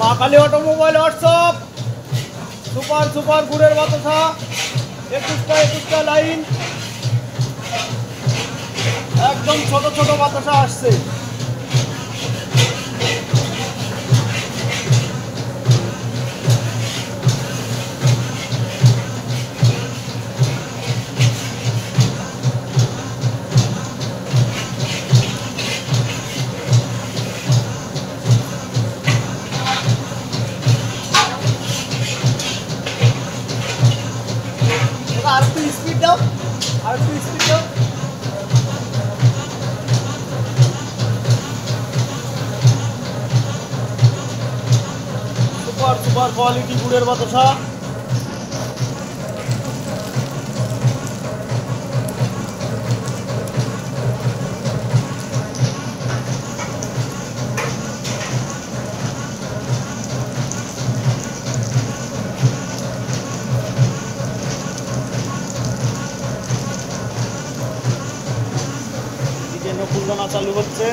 মা Kali automobile, WhatsApp. Super super, গুড়ের বাতাসা। একুশটা একুশটা লাইন। একদম ছোট ছোট বাতাসা আসছে। ওটা আর একটু স্পিড দাও আর একটু স্পিড দাও সুপার সুপার কোয়ালিটি গুড়ের বাতাসা চালু হচ্ছে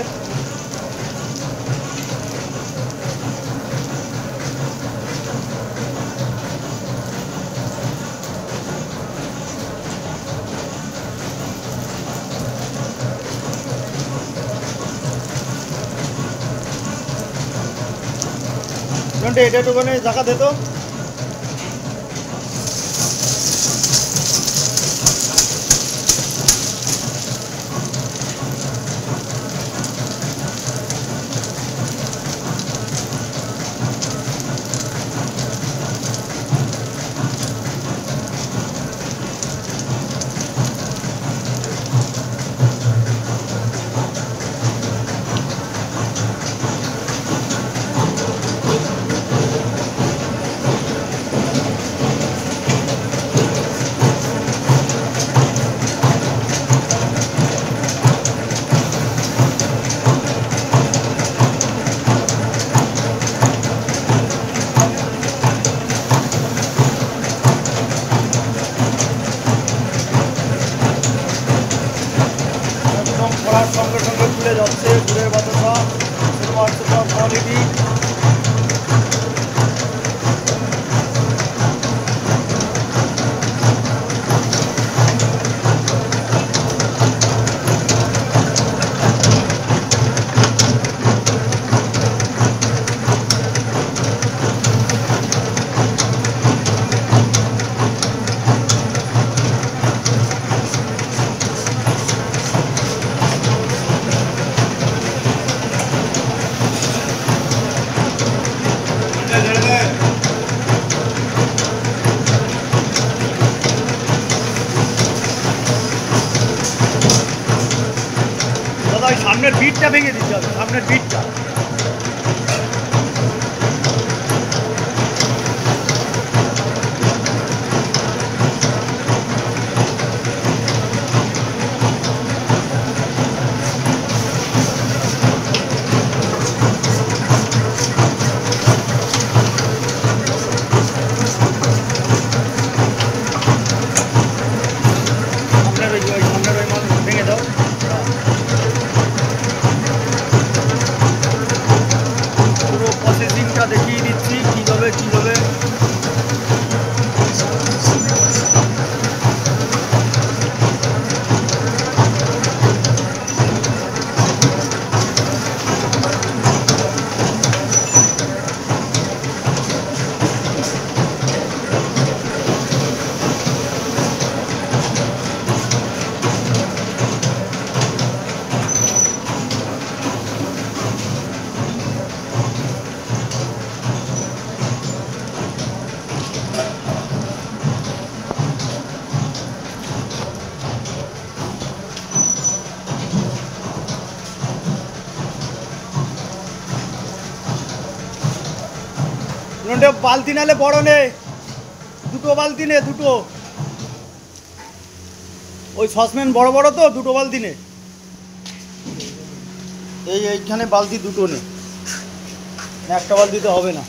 এটা একটুখানি জায়গা দে তো। পড়ার সঙ্গে সঙ্গে খুলে যাচ্ছে গুড়ের বাতাসা সুপার সুপার কোয়ালিটি সামনের বিটটা ভেঙে দিতে হবে সামনের বিটটা দেখিয়ে দিচ্ছি কীভাবে কীভাবে নন্টে বালতি নালে বড় নে। দুটো বালতি নে, দুটো। ওই সসম্যান বড় বড় তো, দুটো বালতি নে। এই এইখানে বালতি দুটো নে। একটা বালতি তো হবে না।